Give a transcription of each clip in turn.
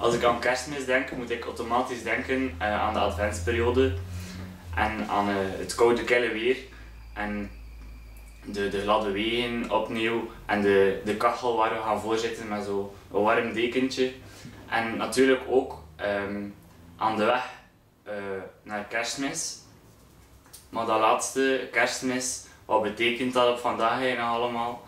Als ik aan kerstmis denk, moet ik automatisch denken uh, aan de adventsperiode en aan uh, het koude kille weer en de, de gladde wegen opnieuw en de, de kachel waar we gaan voorzitten met zo'n warm dekentje. En natuurlijk ook um, aan de weg uh, naar kerstmis. Maar dat laatste, kerstmis, wat betekent dat op vandaag eigenlijk allemaal?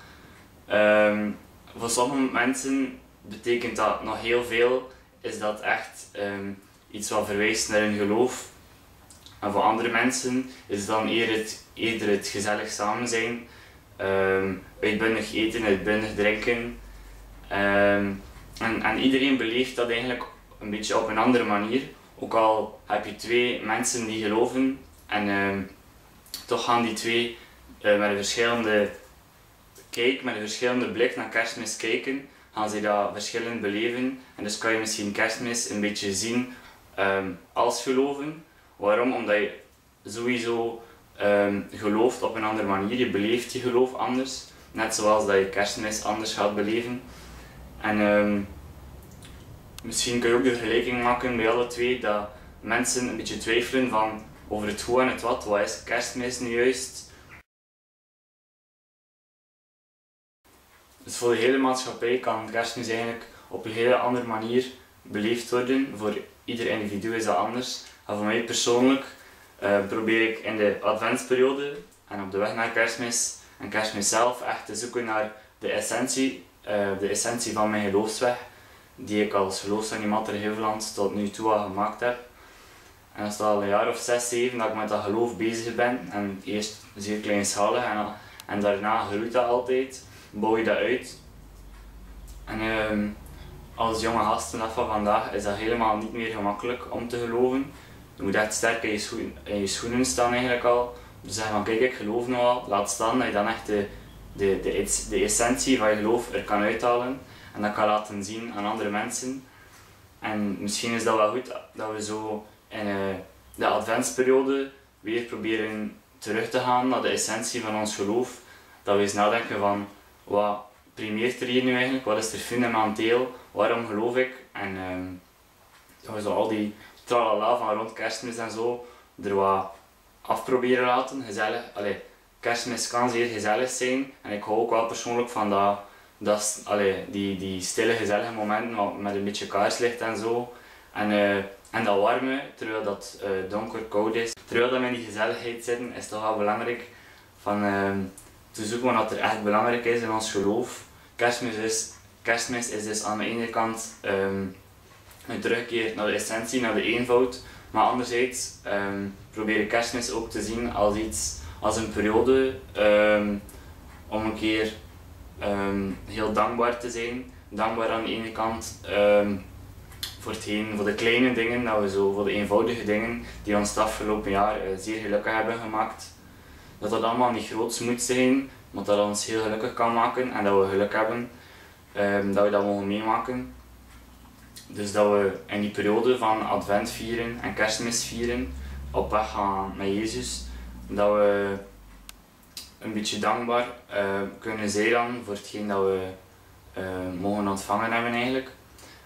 Um, voor sommige mensen betekent dat nog heel veel, is dat echt um, iets wat verwijst naar hun geloof. En voor andere mensen is dan eerder het, eerder het gezellig samen zijn, um, uitbundig eten, uitbundig drinken. Um, en, en iedereen beleeft dat eigenlijk een beetje op een andere manier. Ook al heb je twee mensen die geloven en toch gaan die twee uh, met een verschillende kijk, met een verschillende blik naar kerstmis kijken, gaan ze dat verschillend beleven. En dus kan je misschien kerstmis een beetje zien um, als geloven. Waarom? Omdat je sowieso um, gelooft op een andere manier, je beleeft je geloof anders. Net zoals dat je kerstmis anders gaat beleven. En um, misschien kun je ook de vergelijking maken bij alle twee dat mensen een beetje twijfelen van over het hoe en het wat. Wat is kerstmis nu juist? Dus voor de hele maatschappij kan kerstmis eigenlijk op een hele andere manier beleefd worden. Voor ieder individu is dat anders. En voor mij persoonlijk uh, probeer ik in de adventsperiode en op de weg naar kerstmis en kerstmis zelf echt te zoeken naar de essentie, uh, de essentie van mijn geloofsweg die ik als geloofsanimator Heuveland tot nu toe al gemaakt heb. En dat is al een jaar of zes, zeven dat ik met dat geloof bezig ben. En eerst zeer kleinschalig en, en daarna groeit dat altijd, bouw je dat uit. En uh, als jonge gasten van vandaag is dat helemaal niet meer gemakkelijk om te geloven. Je moet echt sterk in je, schoen, je schoenen staan eigenlijk al. Dus zeggen van kijk ik geloof nog wel, laat staan dat je dan echt de, de, de, essentie van je geloof er kan uithalen. En dat kan laten zien aan andere mensen. En misschien is dat wel goed dat we zo in uh, de adventsperiode weer proberen terug te gaan naar de essentie van ons geloof. Dat we eens nadenken van wat primeert er hier nu eigenlijk, wat is er fundamenteel, waarom geloof ik? En uh, we zo al die tralala van rond kerstmis en zo er wat afproberen laten. Gezellig. Allee, kerstmis kan zeer gezellig zijn en ik hou ook wel persoonlijk van dat, dat allee, die, die stille gezellige momenten met een beetje kaarslicht en zo. En, uh, en dat warme, terwijl dat uh, donker, koud is. Terwijl dat we in die gezelligheid zitten, is toch wel belangrijk van, uh, te zoeken wat er echt belangrijk is in ons geloof. Kerstmis is, kerstmis is dus aan de ene kant um, een terugkeer naar de essentie, naar de eenvoud. Maar anderzijds um, probeer ik kerstmis ook te zien als iets, als een periode um, om een keer heel dankbaar te zijn. Dankbaar aan de ene kant voor, hetgeen, voor de kleine dingen, dat we zo, voor de eenvoudige dingen die ons het afgelopen jaar uh, zeer gelukkig hebben gemaakt. Dat dat allemaal niet groots moet zijn, maar dat ons heel gelukkig kan maken en dat we geluk hebben dat we dat mogen meemaken. Dus dat we in die periode van advent vieren en kerstmis vieren, op weg gaan met Jezus, dat we een beetje dankbaar uh, kunnen zijn voor hetgeen dat we uh, mogen ontvangen hebben eigenlijk.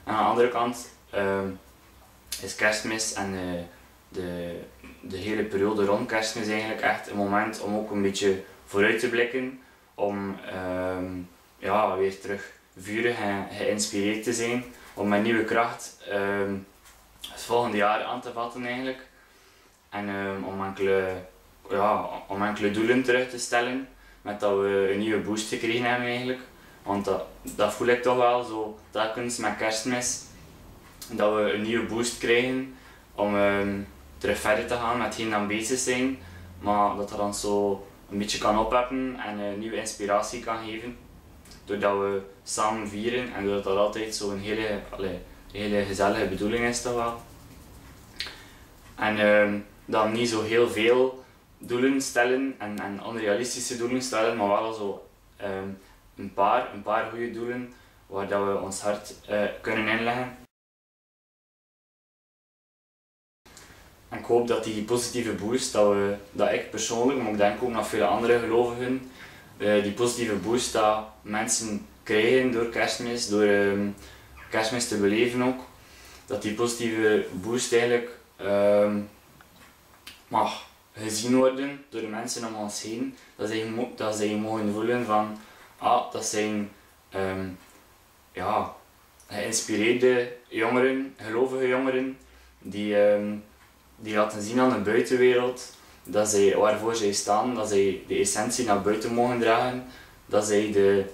En aan de andere kant is kerstmis en hele periode rond kerstmis eigenlijk echt een moment om ook een beetje vooruit te blikken, om ehm, ja, weer terug vurig en geïnspireerd te zijn om met nieuwe kracht um, het volgende jaar aan te vatten eigenlijk. En um, om, enkele, ja, om enkele doelen terug te stellen, met dat we een nieuwe boost gekregen hebben eigenlijk. Want dat, dat voel ik toch wel zo telkens met kerstmis, dat we een nieuwe boost krijgen om terug verder te gaan met hetgeen dan zijn. Maar dat dat dan zo een beetje kan opheffen en een nieuwe inspiratie kan geven doordat we samen vieren en doordat dat altijd zo'n hele, hele gezellige bedoeling is toch wel. En um, dan niet zo heel veel doelen stellen en, en onrealistische doelen stellen, maar wel zo um, een, paar, een paar goede doelen waar dat we ons hart uh, kunnen inleggen. En ik hoop dat die positieve boost, dat, we, dat ik persoonlijk, maar ik denk ook nog vele andere gelovigen, uh, die positieve boost dat mensen krijgen door kerstmis, door um, kerstmis te beleven ook, dat die positieve boost eigenlijk ehm, mag gezien worden door de mensen om ons heen. Dat zij, dat zij mogen voelen van, ah, dat zijn um, ja, geïnspireerde jongeren, gelovige jongeren, die, die laten zien aan de buitenwereld dat zij, waarvoor zij staan, dat zij de essentie naar buiten mogen dragen, dat zij de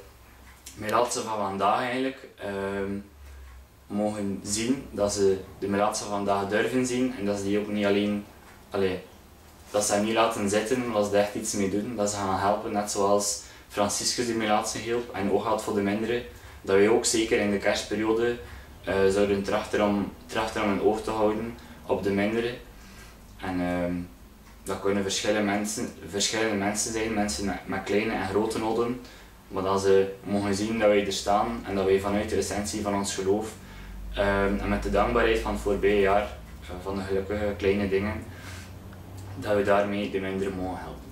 Melatse van vandaag eigenlijk um, mogen zien, dat ze de Melatse van vandaag durven zien en dat ze die ook niet alleen, allee, dat ze niet laten zitten, dat ze echt iets mee doen, dat ze gaan helpen, net zoals Franciscus de Melaatse hielp en ook had voor de minderen, dat wij ook zeker in de kerstperiode uh, zouden trachten om, trachten om een oog te houden op de minderen. En uh, dat kunnen verschillende mensen, verschillende mensen zijn, mensen met, kleine en grote noden, maar dat ze mogen zien dat wij er staan en dat wij vanuit de essentie van ons geloof uh, en met de dankbaarheid van het voorbije jaar, van de gelukkige kleine dingen, dat we daarmee de minderen mogen helpen.